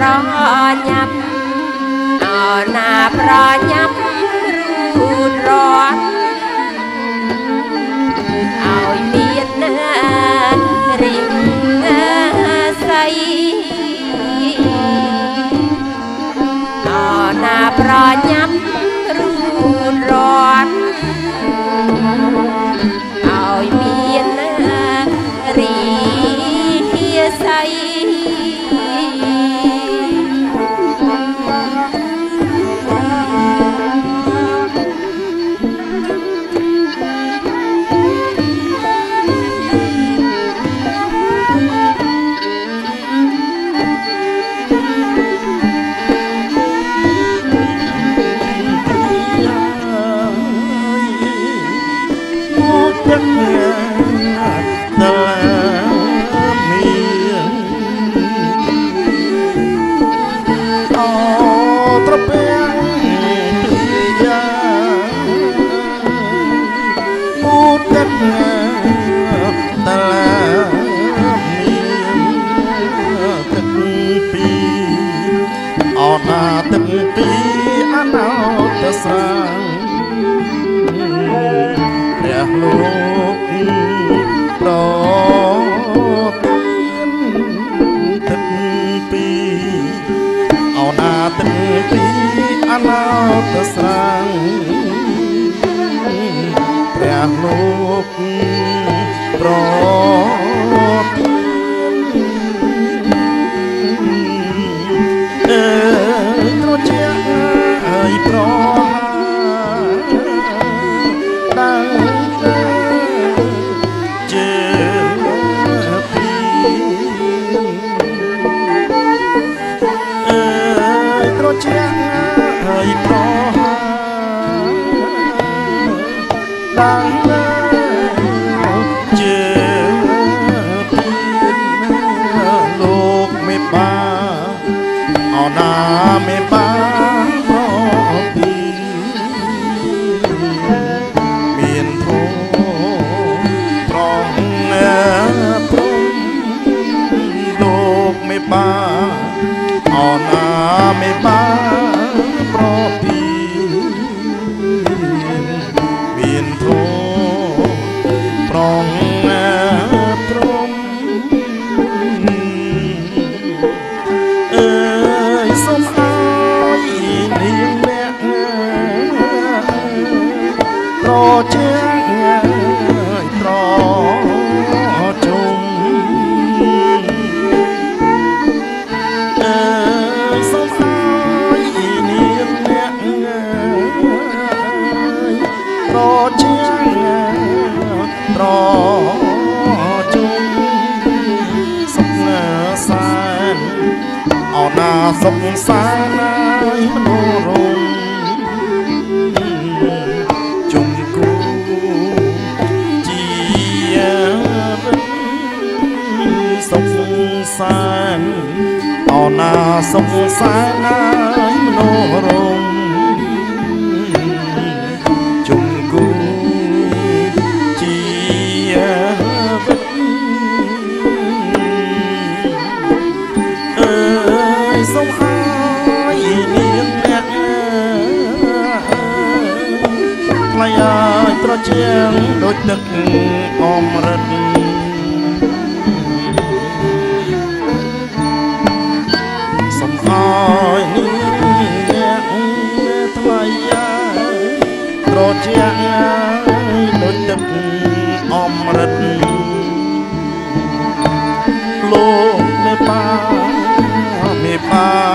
ប្រញាប់អោណាប្រញាប់ ទឹកពីអោណាទឹកពីអនាគតស្រ័យ tăng ជុំសុខណាសានអោណាសុខសានណាយមនោរំជុំគូជាសុខសានអោណាសុខសានណាយមនោរំ ទឹកអមរិតសំអើយនេះអ្នកថ្លៃយ៉ាងត្រជាក់ដូចទឹកអមរិតលោកមេបាមេបា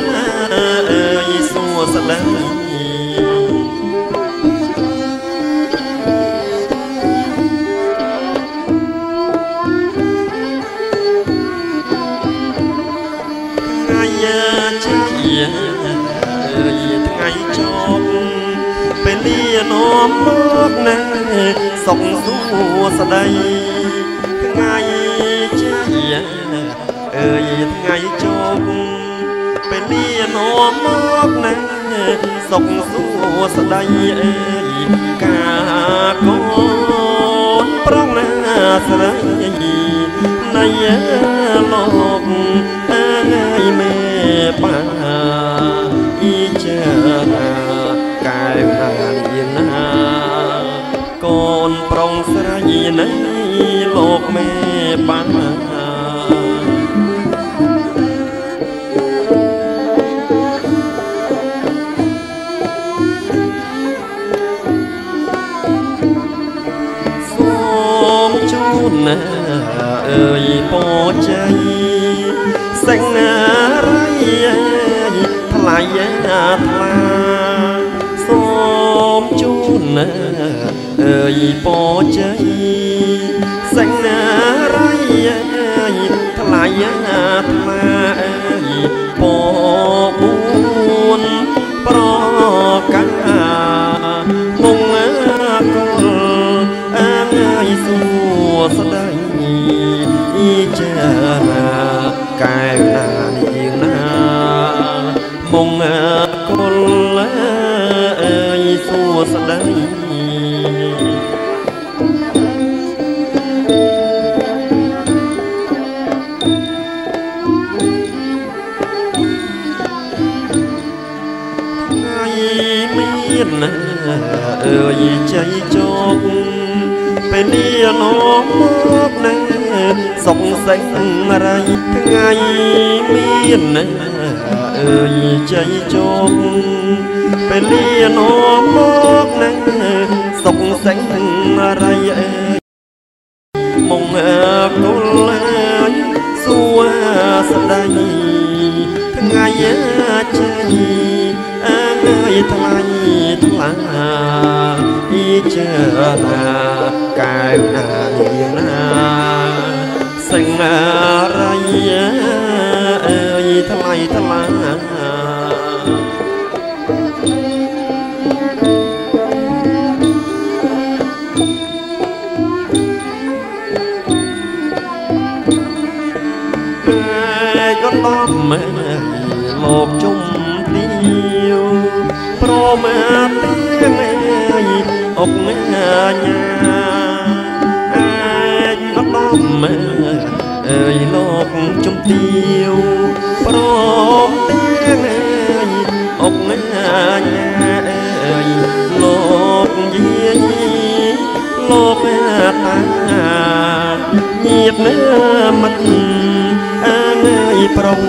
លអើយសួស្ដីថ្ងៃជាអើយថ្ងៃចប់ពេលលានាំមកណែសុខសួស្ដី នាំមកណែសុខសួស្ដីអើយកាកូនប្រងណាស្រីនៃលោកអើយមេបាអ៊ីចាកែវណាលៀនណាកូនប្រុងស្រីនៃលោកមេបា ណាអើយពោជ័យសេងណារៃថ្លៃថ្លាសូមជូនណាអើយពោជ័យសេងណារៃថ្លៃថ្លា យចៃជោគពេលលានាំមកណាសុខសេងរៃថ្ងៃមានណាអើយចៃជោគពេលលានាំមកណាសុខសេងរៃអើយមុងកុលសួស្ដីថ្ងៃជ័យអើយថ្លៃ lăng à y chưa là cài là hiền à xanh à ញាឯកដំមើអើយលោកជុំទាវប្រមទៀងអើយអុកញាអើយលោកយាយលោកតាញាតនៅមិត្តអាងើយប្រុង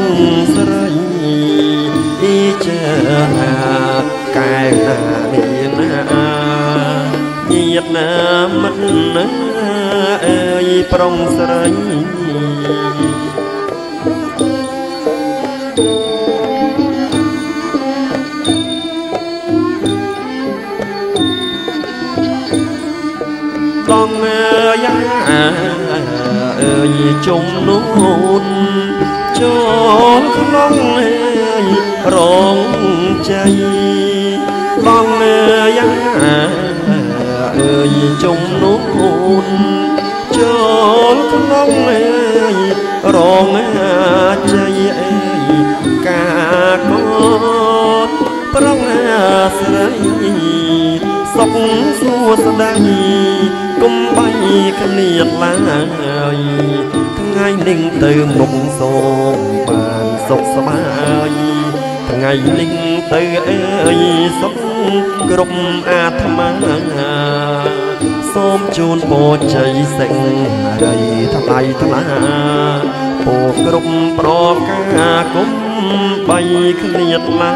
ណាអើយប្រុងស្រីបងអើយអើយជុំនោះចូលក្នុងអើយរងใจបងអើយអើយជុំនោះ ចូលក្នុងអើយរងใจអើយកាកូនប្រងស្រីសុខសួស្ដីគុំបីគ្នាឡើយថ្ងៃនឹងទៅមុខសូមបានសុខស្បាយថ្ងៃនេះទៅអើយសុខគ្រប់អាត្មា សូមជូនពរជ័យសេចក្ដីថ្លៃថ្លាពរគ្រប់ប្រការគុំបីគ្នាឡើ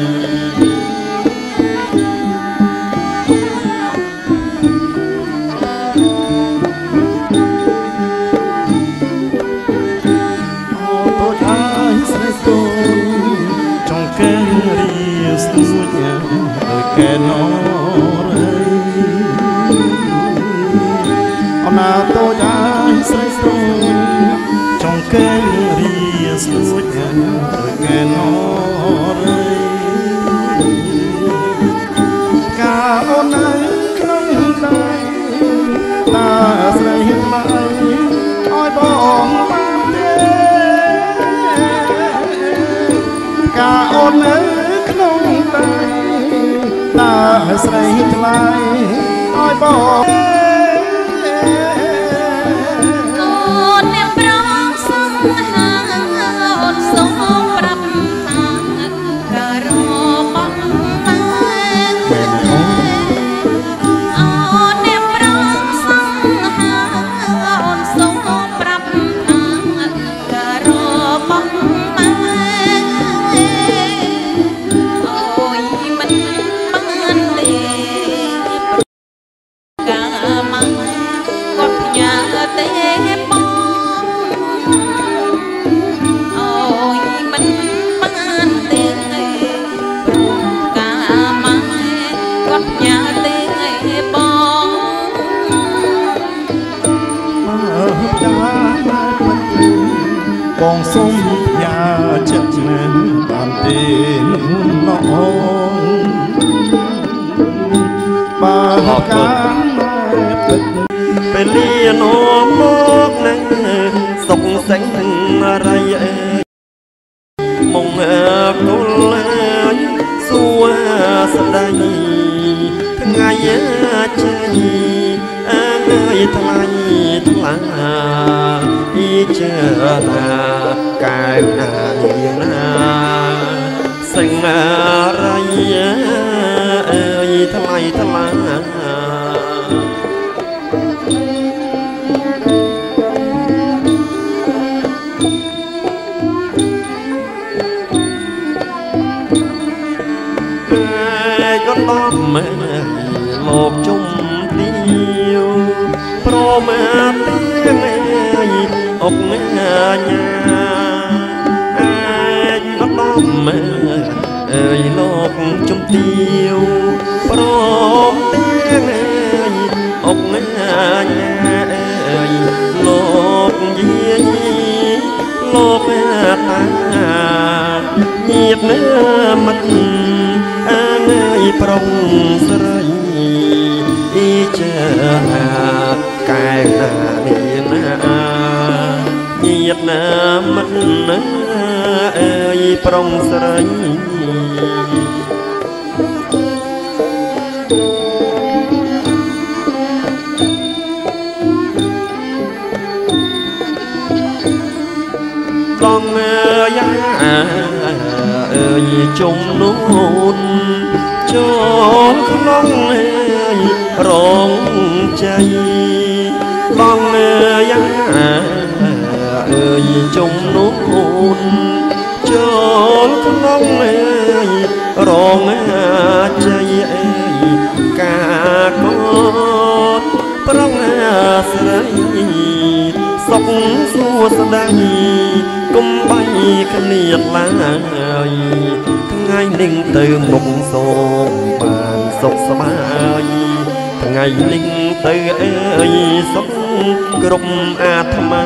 យ ស្ទួចដោយកែនរៃកាអូននៅក្នុងដៃតាស្រីថ្លៃឲ្យបងបានទេកាអូននៅក្នុងដៃតើស្រីថ្លៃឲ្យបង បងសុំផ្ញើចិត្តណាបានទេនោះល្អបើកាមពិតពេលលានាំមកនឹងសុកសេងរៃអើយមុងអើគុលអើយសួស្ដីថ្ងៃជ័យអើយថ្លៃ ថ្លាអ៊ីជើណាកែវណានាងណាសិ មាទៀងអើយអុកញាឯកដំមើអើយលោកជំទាវព្រមទាំងអុកណាញអើយលោកយាយលោកតាញាតនៅមិត្តអើយប្រុងស្រីអីចា កែណានេះណាញាតណាមិត្តណាអើយប្រុងស្រីបងយ៉ាអើយជុំនោះចូលក្នុងអើយរងใจ បងយ៉ាអើយជុំនោះចូលក្នុងអើយរងใจអើយកាកូនប្រងស្រីសុខសួស្ដីគុំបីគ្នាឡើយថ្ងៃនឹងទៅមុខសូមបានសុខសប្បាយ ថ្ងៃនឹងទៅអើយសុខគ្រប់អាត្មា